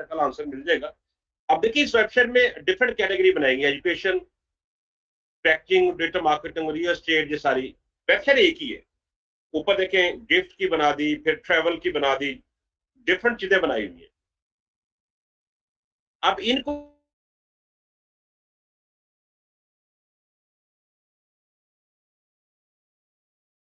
मेरा कल आंसर मिल जाएगा। अब देखिए, इस वेबसाइट में डिफरेंट कैटेगरी बनाएँगे। Education packing data marketing real estate ये सारी। वेबसाइट एक ही है। ऊपर देखें गिफ्ट की बना दी, फिर ट्रेवल की बना दी। डिफरेंट चीज़ें बनाई हुई है। अब इनको